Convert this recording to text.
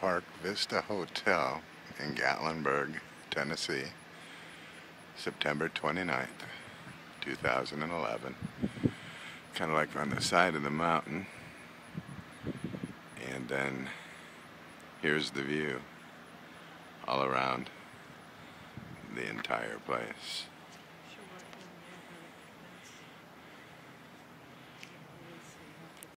Park Vista Hotel in Gatlinburg, Tennessee, September 29th, 2011. Kind of like on the side of the mountain. And then here's the view all around the entire place.